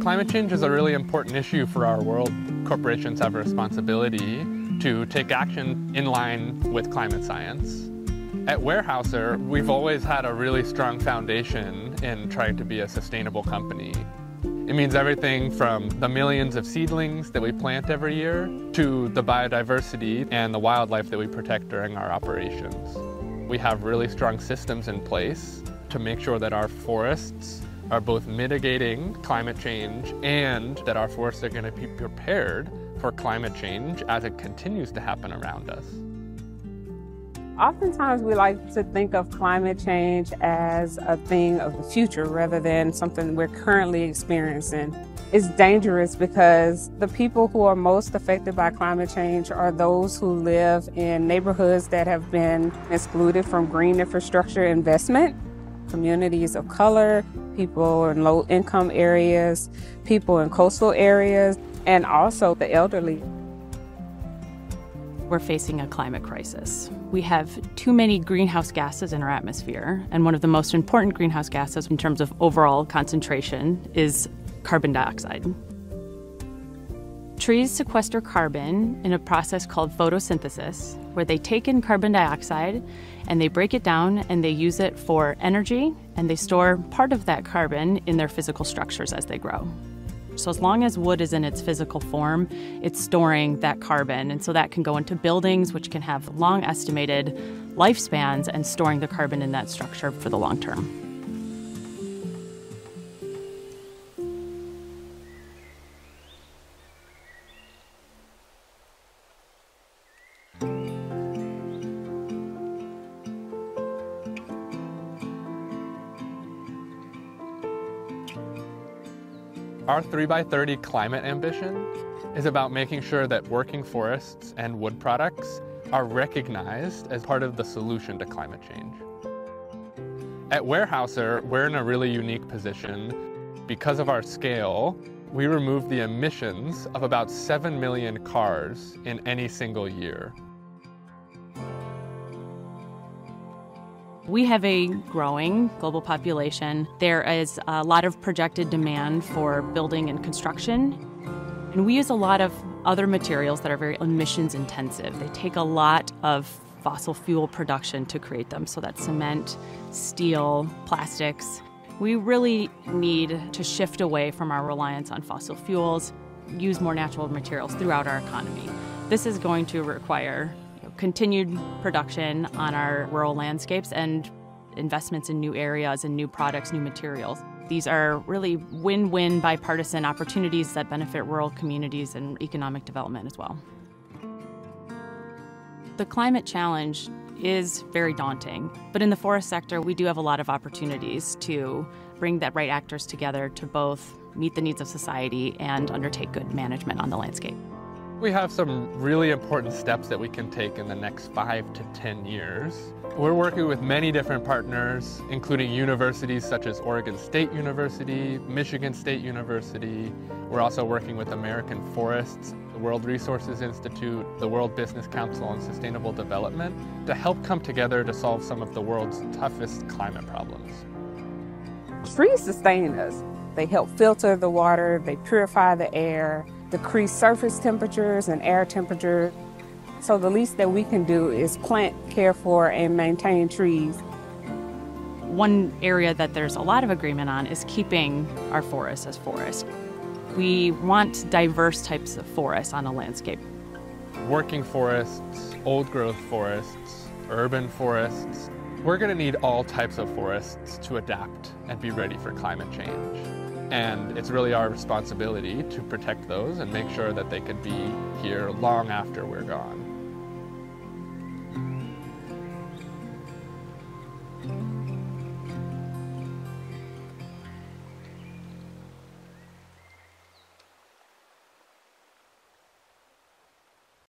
Climate change is a really important issue for our world. Corporations have a responsibility to take action in line with climate science. At Weyerhaeuser, we've always had a really strong foundation in trying to be a sustainable company. It means everything from the millions of seedlings that we plant every year to the biodiversity and the wildlife that we protect during our operations. We have really strong systems in place to make sure that our forests are both mitigating climate change and that our forests are going to be prepared for climate change as it continues to happen around us. Oftentimes, we like to think of climate change as a thing of the future rather than something we're currently experiencing. It's dangerous because the people who are most affected by climate change are those who live in neighborhoods that have been excluded from green infrastructure investment, communities of color, people in low income areas, people in coastal areas, and also the elderly. We're facing a climate crisis. We have too many greenhouse gases in our atmosphere, and one of the most important greenhouse gases in terms of overall concentration is carbon dioxide. Trees sequester carbon in a process called photosynthesis, where they take in carbon dioxide and they break it down and they use it for energy and they store part of that carbon in their physical structures as they grow. So, as long as wood is in its physical form, it's storing that carbon. And so that can go into buildings, which can have long estimated lifespans, and storing the carbon in that structure for the long term. Our 3x30 climate ambition is about making sure that working forests and wood products are recognized as part of the solution to climate change. At Weyerhaeuser, we're in a really unique position. Because of our scale, we remove the emissions of about 7 million cars in any single year. We have a growing global population. There is a lot of projected demand for building and construction. And we use a lot of other materials that are very emissions intensive. They take a lot of fossil fuel production to create them. So that's cement, steel, plastics. We really need to shift away from our reliance on fossil fuels, use more natural materials throughout our economy. This is going to require continued production on our rural landscapes and investments in new areas and new products, new materials. These are really win win bipartisan opportunities that benefit rural communities and economic development as well. The climate challenge is very daunting, but in the forest sector, we do have a lot of opportunities to bring the right actors together to both meet the needs of society and undertake good management on the landscape. We have some really important steps that we can take in the next five to 10 years. We're working with many different partners, including universities such as Oregon State University, Michigan State University. We're also working with American Forests, the World Resources Institute, the World Business Council on Sustainable Development to help come together to solve some of the world's toughest climate problems. Trees sustain us. They help filter the water, they purify the air, decrease surface temperatures and air temperature. So the least that we can do is plant, care for, and maintain trees. One area that there's a lot of agreement on is keeping our forests as forests. We want diverse types of forests on a landscape. Working forests, old growth forests, urban forests. We're going to need all types of forests to adapt and be ready for climate change. And it's really our responsibility to protect those and make sure that they could be here long after we're gone.